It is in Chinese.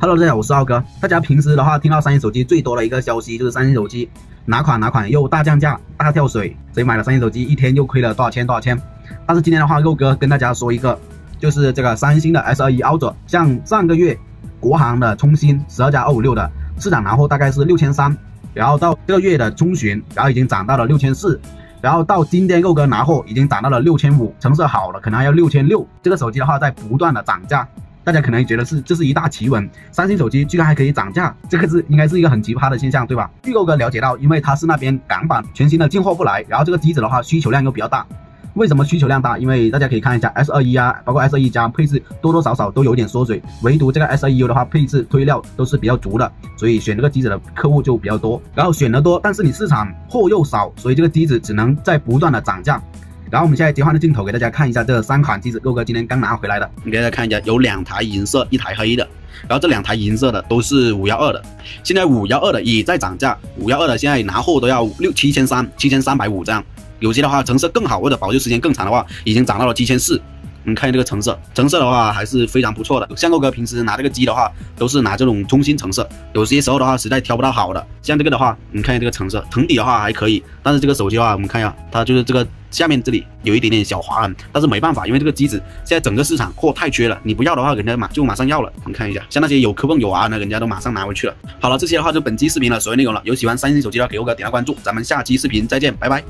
Hello，大家好，我是浩哥。大家平时的话听到三星手机最多的一个消息就是三星手机哪款哪款又大降价、大跳水，谁买了三星手机一天又亏了多少钱多少钱。但是今天的话，肉哥跟大家说一个，就是这个三星的 S21 Ultra，像上个月国行的冲新十二加二五六的市场拿货大概是六千三，然后到这个月的中旬，然后已经涨到了六千四，然后到今天肉哥拿货已经涨到了六千五，成色好了可能还要六千六。这个手机的话在不断的涨价。大家可能觉得是这是一大奇闻，三星手机居然还可以涨价，这个是应该是一个很奇葩的现象，对吧？预购哥了解到，因为它是那边港版全新的进货不来，然后这个机子的话需求量又比较大。为什么需求量大？因为大家可以看一下 S 二一啊，包括 S 二一加配置多多少少都有点缩水，唯独这个 S 二一 U 的话配置推料都是比较足的，所以选这个机子的客户就比较多。然后选的多，但是你市场货又少，所以这个机子只能在不断的涨价。然后我们现在切换的镜头给大家看一下这三款机子，够哥今天刚拿回来的，给大家看一下，有两台银色，一台黑的，然后这两台银色的都是五幺二的，现在五幺二的也在涨价，五幺二的现在拿货都要六七千三，七千三百五这样，有些的话成色更好或者保修时间更长的话，已经涨到了七千四。你看这个成色，成色的话还是非常不错的。像洛哥平时拿这个机的话，都是拿这种中心成色，有些时候的话实在挑不到好的。像这个的话，你看一下这个成色，藤底的话还可以，但是这个手机的话，我们看一下，它就是这个下面这里有一点点小划痕，但是没办法，因为这个机子现在整个市场货太缺了，你不要的话，人家马就马上要了。我们看一下，像那些有磕碰有划痕的，人家都马上拿回去了。好了，这些的话就本期视频的所有内容了。有喜欢三星手机的，给我哥点个关注，咱们下期视频再见，拜拜。